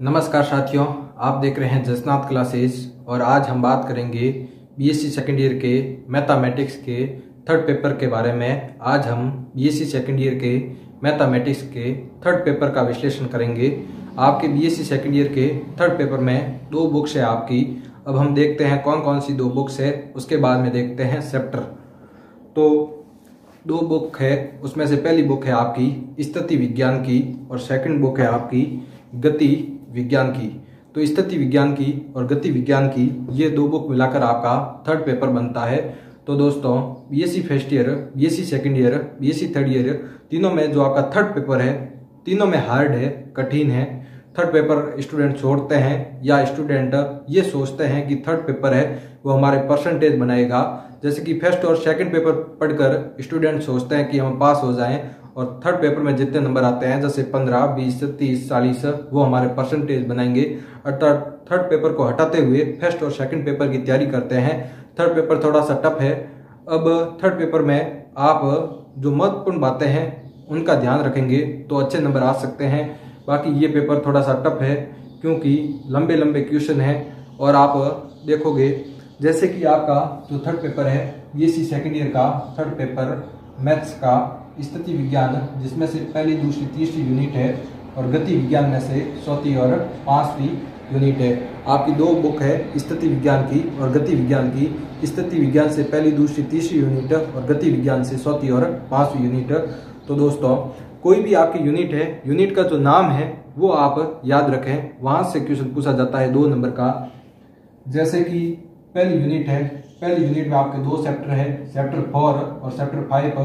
नमस्कार साथियों, आप देख रहे हैं जसनाथ क्लासेस और आज हम बात करेंगे बीएससी सेकेंड ईयर के मैथमेटिक्स के थर्ड पेपर के बारे में। आज हम बीएससी सेकेंड ईयर के मैथमेटिक्स के थर्ड पेपर का विश्लेषण करेंगे। आपके बीएससी सेकेंड ईयर के थर्ड पेपर में दो बुक्स है आपकी। अब हम देखते हैं कौन कौन सी दो बुक्स है, उसके बाद में देखते हैं चैप्टर तो दो बुक है, उसमें से पहली बुक है आपकी, स्थिति विज्ञान की और सेकंड बुक है आपकी गति विज्ञान की। तो स्थिति विज्ञान की और गति विज्ञान की, ये दो बुक मिलाकर आपका थर्ड पेपर बनता है। तो दोस्तों B BSc first year B BSc second year B BSc third year तीनों में जो आपका थर्ड पेपर है, तीनों में हार्ड है, कठिन है। थर्ड पेपर स्टूडेंट छोड़ते हैं या स्टूडेंट ये सोचते हैं कि थर्ड पेपर है, वो हमारे परसेंटेज बनाएगा। जैसे कि फ़र्स्ट और सेकंड पेपर पढ़कर स्टूडेंट सोचते हैं कि हम पास हो जाएँ और थर्ड पेपर में जितने नंबर आते हैं, जैसे पंद्रह, बीस, तीस, चालीस, वो हमारे परसेंटेज बनाएँगे। और थर्ड पेपर को हटाते हुए फ़र्स्ट और सेकंड पेपर की तैयारी करते हैं। थर्ड पेपर थोड़ा सा टफ है। अब थर्ड पेपर में आप जो महत्वपूर्ण बातें हैं, उनका ध्यान रखेंगे तो अच्छे नंबर आ सकते हैं। बाकी ये पेपर थोड़ा सा टफ है, क्योंकि लंबे लंबे क्वेश्चन हैं। और आप देखोगे, जैसे कि आपका जो थर्ड पेपर है, ये सी सेकेंड ईयर का थर्ड पेपर मैथ्स का स्थिति विज्ञान, जिसमें से पहली, दूसरी, तीसरी यूनिट है और गति विज्ञान में से चौथी और पांचवी यूनिट है। आपकी दो बुक है, स्थिति विज्ञान की और गति विज्ञान की। स्थिति विज्ञान से पहली, दूसरी, तीसरी यूनिट और गति विज्ञान से चौथी और पांचवी यूनिट तो दोस्तों, कोई भी आपकी यूनिट है यूनिट का जो नाम है, वो आप याद रखें। वहाँ से क्वेश्चन पूछा जाता है दो नंबर का। जैसे कि पहली यूनिट है, पहली यूनिट में आपके दो चैप्टर है चैप्टर फोर और चैप्टर फाइव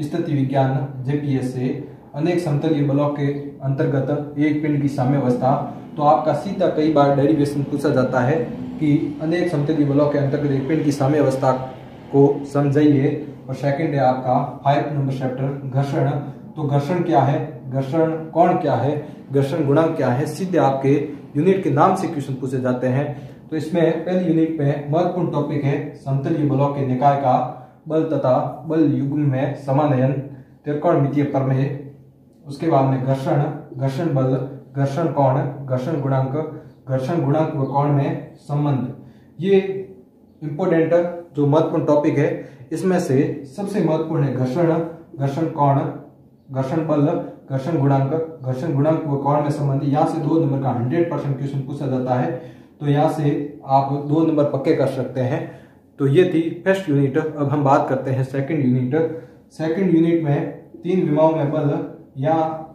स्थिति विज्ञान जेपीएस से अनेक समतलीय बलों के अंतर्गत एक पिंड की साम्यावस्था तो आपका सीधा कई बार डेरिवेशन पूछा जाता है कि अनेक समतलीय बलों के अंतर्गत एक पिंड की साम्यावस्था को समझाइए। और सेकंड है आपका फाइव नंबर चैप्टर घर्षण। तो घर्षण क्या है? घर्षण कौन क्या है? घर्षण गुणांक क्या है? सीधे आपके यूनिट के नाम से क्वेश्चन पूछे जाते हैं। तो इसमें पहली यूनिट में महत्वपूर्ण टॉपिक है समतलीय बलों के निकाय का बल तथा बल युग्म में समानयन त्रिकोणमितीय प्रमेय उसके बाद में घर्षण घर्षण बल, घर्षण कोण, घर्षण गुणांक घर्षण गुणांक व कोण में संबंध। ये इंपोर्टेंट जो महत्वपूर्ण टॉपिक है, इसमें से सबसे महत्वपूर्ण है घर्षण घर्षण कोण, घर्षण बल, घर्षण गुणांक घर्षण गुणांक व कोण में संबंध। यहाँ से दो नंबर का हंड्रेड परसेंट क्वेश्चन पूछा जाता है। तो यहाँ से आप दो नंबर पक्के कर सकते हैं। तो ये थी फ़र्स्ट यूनिट अब हम बात करते हैं सेकंड यूनिट सेकंड यूनिट में तीन विमाओं में बल या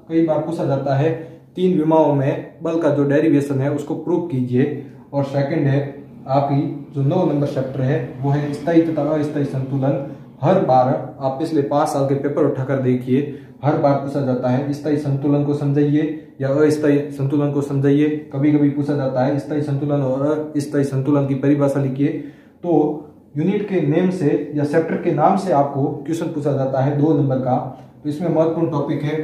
कई बार पूछा जाता है, तीन विमाओं में बल का जो डेरिवेशन है, उसको प्रूव कीजिए। और सेकंड है, आपकी जो नौ नंबर चैप्टर है, वो है स्थायी तथा अस्थायी संतुलन। हर बार आप पिछले पाँच साल के पेपर उठाकर देखिए, हर बार पूछा जाता है, स्थायी संतुलन को समझाइए या अस्थायी संतुलन को समझाइए। कभी कभी पूछा जाता है, स्थायी संतुलन और अस्थायी संतुलन की परिभाषा लिखिए। तो यूनिट के नेम से या चैप्टर के नाम से आपको क्वेश्चन पूछा जाता है दो नंबर का। तो इसमें महत्वपूर्ण टॉपिक है।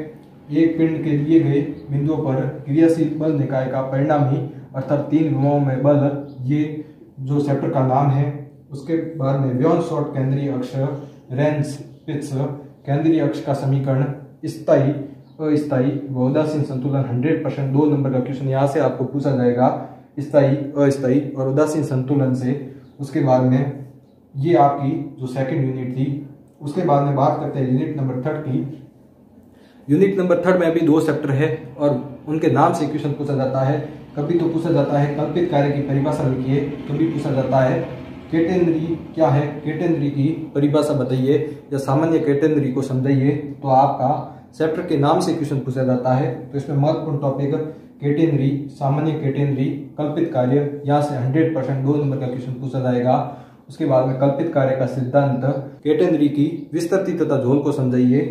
एक पिंड के लिए गए बिंदुओं पर क्रियाशील बल निकाय का परिणाम ही, अर्थात तीन विमाओं में बल, ये जो चैप्टर का नाम है, उसके बाद में व्योन शॉर्ट केंद्रीय अक्ष रेंस पिच केंद्रीय अक्ष का समीकरण स्थायी, अस्थायी व उदासीन संतुलन हंड्रेड परसेंट दो नंबर का क्वेश्चन यहाँ से आपको पूछा जाएगा। स्थायी, अस्थायी और उदासीन संतुलन से। उसके बाद में ये आपकी जो सेकंड यूनिट थी, उसके बाद में बात करते हैं यूनिट नंबर थर्ड की। यूनिट नंबर थर्ड में अभी दो चैप्टर है और उनके नाम से क्वेश्चन पूछा जाता है। कभी तो पूछा जाता है कल्पित कार्य की परिभाषा लिखिए, कभी पूछा जाता है केटेंद्री क्या है? केटेंद्री की परिभाषा बताइए या सामान्य केटेंद्री को समझाइए तो आपका चैप्टर के नाम से क्वेश्चन पूछा जाता है। तो इसमें महत्वपूर्ण टॉपिक केटेंद्री सामान्य केटेंद्री कल्पित कार्य, यहाँ से हंड्रेड परसेंट दो नंबर का क्वेश्चन पूछा जाएगा। उसके बाद में कल्पित कार्य का सिद्धांत केटेंद्री की विस्तृति तथा झोल को समझाइए।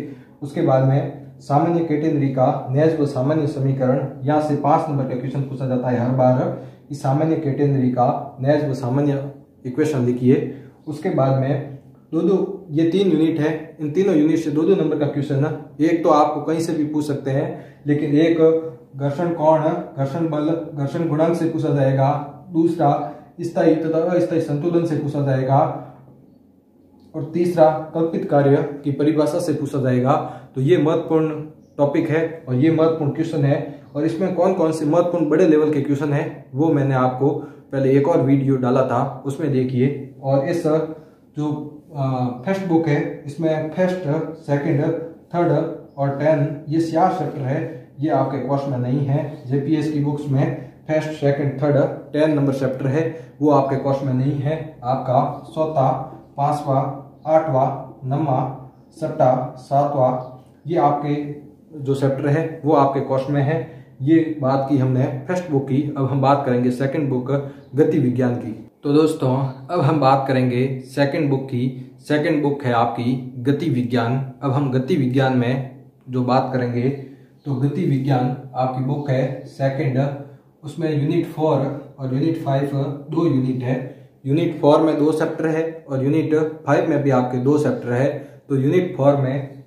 उसके बाद में सामान्य केटेंद्री का नैज व सामान्य समीकरण यहाँ से पाँच नंबर का क्वेश्चन पूछा जाता है हर बार। इस सामान्य केटेंद्री का नैज व सामान्य इक्वेशन लिखिए। उसके बाद में दो दो, ये तीन यूनिट है। इन तीनों यूनिट से दो दो नंबर का क्वेश्चन है एक तो आपको कहीं से भी पूछ सकते हैं, लेकिन एक घर्षण कौन घर्षण बल, घर्षण गुणांक से पूछा जाएगा। दूसरा स्थायी तथा अस्थायी संतुलन से पूछा जाएगा। और तीसरा, कल्पित कार्य की परिभाषा से पूछा जाएगा। तो ये महत्वपूर्ण टॉपिक है और ये महत्वपूर्ण क्वेश्चन है। और इसमें कौन कौन से महत्वपूर्ण बड़े लेवल के क्वेश्चन है, वो मैंने आपको पहले एक और वीडियो डाला था, उसमें देखिए। और इस जो फ़र्स्ट बुक है, इसमें फ़र्स्ट सेकंड थर्ड और टेन ये चार चैप्टर है, ये आपके कोर्स में नहीं है जेपीएस की बुक्स में। First, second, third ten number chapter है। वो आपके कोर्स में नहीं है। आपका चौथा, पांचवा, आठवा, नवा सट्टा सातवा, ये आपके जो चैप्टर है, वो आपके कोर्स में है। ये बात की हमने फ़र्स्ट बुक की। अब हम बात करेंगे सेकंड बुक, गति विज्ञान की। तो दोस्तों, अब हम बात करेंगे सेकंड बुक की। सेकंड बुक है आपकी गति विज्ञान। अब हम गति विज्ञान में जो बात करेंगे तो गति विज्ञान आपकी बुक है सेकंड उसमें यूनिट फोर और यूनिट फाइव दो यूनिट है। यूनिट फोर में दो चैप्टर है और यूनिट फाइव में भी आपके दो चैप्टर है। तो यूनिट फोर में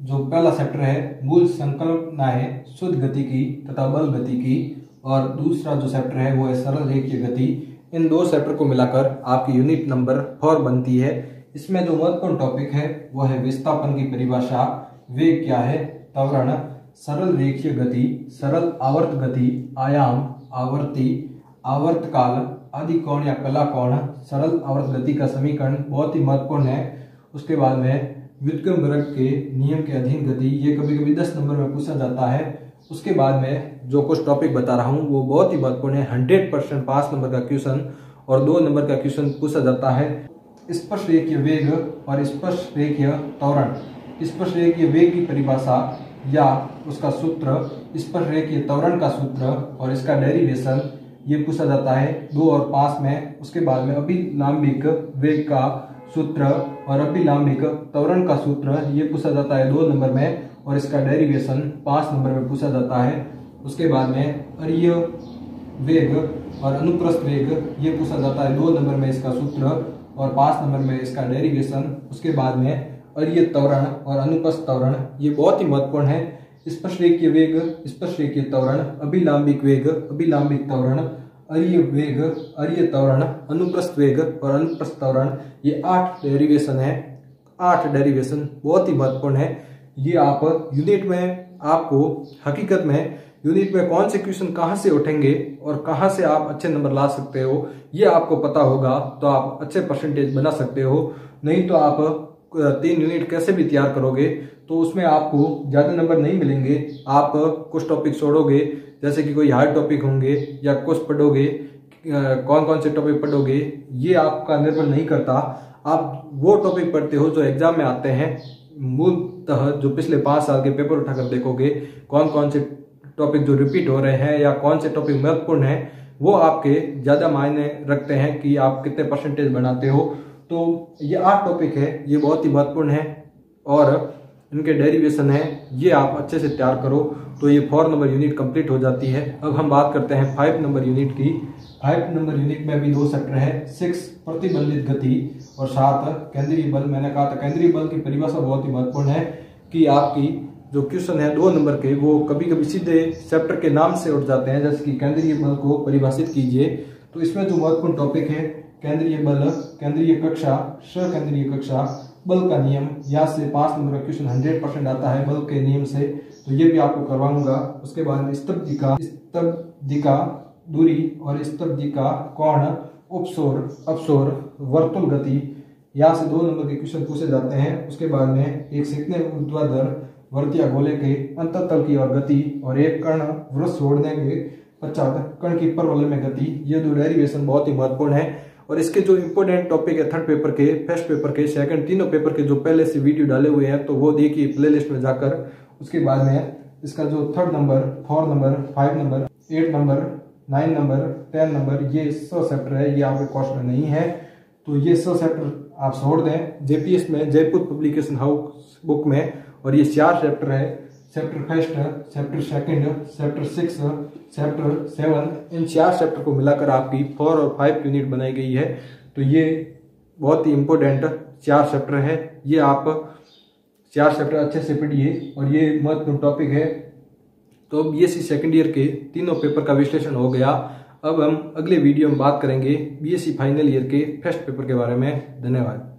जो पहला चैप्टर है, मूल संकल्पनाएँ शुद्ध गति की तथा बल गति की, और दूसरा जो चैप्टर है, वो है सरल रेखीय गति। इन दो चैप्टर को मिलाकर आपकी यूनिट नंबर फोर बनती है। इसमें जो महत्वपूर्ण टॉपिक है, वो है विस्थापन की परिभाषा। वेग क्या है? त्वरण। सरल रेखीय गति, सरल आवर्त गति, आयाम, आवर्ती, आवर्त काल, आदि कोण या कला कोण सरल आवर्त गति का समीकरण बहुत ही महत्वपूर्ण है। उसके बाद में व्युत्क्रम वर्ग के नियम के अधीन गति, ये कभी कभी दस नंबर में पूछा जाता है। उसके बाद में जो कुछ टॉपिक बता रहा हूँ, वो बहुत ही महत्वपूर्ण है। हंड्रेड परसेंट पाँच नंबर का क्वेश्चन और दो नंबर का क्वेश्चन पूछा जाता है। स्पर्श रेखीय वेग और स्पर्श रेखीय त्वरण। स्पर्श रेखीय वेग की परिभाषा या उसका सूत्र स्पर्श रेखीय त्वरण का सूत्र और इसका डेरिवेशन ये पूछा जाता है दो और पाँच में। उसके बाद में अभिलाम्बिक वेग का सूत्र और अभिलाम्बिक त्वरण का सूत्र, ये पूछा जाता है दो नंबर में और इसका डेरिवेशन पाँच नंबर में पूछा जाता है। उसके बाद में अरिय वेग और अनुप्रस्थ वेग, ये पूछा जाता है दो नंबर में इसका सूत्र और पाँच नंबर में इसका डेरिवेशन उसके बाद में अरिय त्वरण और अनुपस्थ त्वरण, ये बहुत ही महत्वपूर्ण है। स्पर्श रेखीय वेग स्पर्श रेखीय त्वरण अभिलाम्बिक वेग अभिलाम्बिक त्वरण, अरिय वेग, अरिय त्वरण, अनुप्रस्थ वेग और अनुप्रस्थ त्वरण, ये आठ डेरिवेशन है। आठ डेरिवेशन बहुत ही महत्वपूर्ण है। ये आप यूनिट में, आपको हकीकत में यूनिट में कौन से क्वेश्चन कहाँ से उठेंगे और कहाँ से आप अच्छे नंबर ला सकते हो, ये आपको पता होगा तो आप अच्छे परसेंटेज बना सकते हो। नहीं तो आप तीन यूनिट कैसे भी तैयार करोगे तो उसमें आपको ज़्यादा नंबर नहीं मिलेंगे। आप कुछ टॉपिक छोड़ोगे, जैसे कि कोई हार्ड टॉपिक होंगे या कुछ पढ़ोगे कौन कौन से टॉपिक पढ़ोगे, ये आपका निर्भर नहीं करता। आप वो टॉपिक पढ़ते हो जो एग्ज़ाम में आते हैं, मूलतः जो पिछले पाँच साल के पेपर उठाकर देखोगे कौन कौन से टॉपिक जो रिपीट हो रहे हैं या कौन से टॉपिक महत्वपूर्ण है, वो आपके ज़्यादा मायने रखते हैं कि आप कितने परसेंटेज बनाते हो। तो ये आठ टॉपिक है, ये बहुत ही महत्वपूर्ण है और इनके डेरिवेशन है, ये आप अच्छे से तैयार करो। तो ये फोर नंबर यूनिट कंप्लीट हो जाती है। अब हम बात करते हैं फाइव नंबर यूनिट की। फाइव नंबर यूनिट में भी दो सेक्टर है सिक्स प्रतिबंधित गति और सात केंद्रीय बल। मैंने कहा था केंद्रीय बल की परिभाषा बहुत ही महत्वपूर्ण है कि आपकी जो क्वेश्चन है, दो नंबर के, वो कभी कभी सीधे चैप्टर के नाम से उठ जाते हैं। जैसे कि केंद्रीय बल को परिभाषित कीजिए। तो इसमें जो महत्वपूर्ण टॉपिक है केंद्रीय बल, केंद्रीय कक्षा केंद्रीय कक्षा, बल का नियम यहाँ से पाँच नंबर का क्वेश्चन हंड्रेड परसेंट आता है बल के नियम से तो ये भी आपको करवाऊँगा। उसके बाद स्तब्धिका स्तब्धिका दूरी और स्तब्धिका कोण, उपसोर, अपसोर, वर्तुल गति यहाँ से दो नंबर के क्वेश्चन पूछे जाते हैं। उसके बाद में एक सीखने ऊर्ध्वाधर वर्तिया गोले के अंततल की और गति और एक कर्ण वृक्ष छोड़ने के पश्चात कर्ण की पर में गति, ये दो डेरिवेशन बहुत ही महत्वपूर्ण है। और इसके जो इंपोर्टेंट टॉपिक है थर्ड पेपर के फ़र्स्ट पेपर के सेकंड तीनों पेपर के जो पहले से वीडियो डाले हुए हैं तो वो देखिए प्लेलिस्ट में जाकर, उसके बाद में इसका जो third number four number five number eight number nine number ten number ये सौ सेक्टर है, ये आपके कोर्स में नहीं है। तो ये सौ सेक्टर आप छोड़ दें। जेपीएस में, जयपुर पब्लिकेशन हाउस बुक में, और ये चार चैप्टर है। Chapter first chapter second chapter six chapter seven इन चार चैप्टर को मिलाकर आपकी फोर और फाइव यूनिट बनाई गई है। तो ये बहुत ही इम्पोर्टेंट चार चैप्टर है। ये आप चार चैप्टर अच्छे से पढ़िए और ये महत्वपूर्ण टॉपिक है। तो अब सी सेकेंड ईयर के तीनों पेपर का विश्लेषण हो गया। अब हम अगले वीडियो में बात करेंगे बीएससी फाइनल ईयर के फ़र्स्ट पेपर के बारे में। धन्यवाद।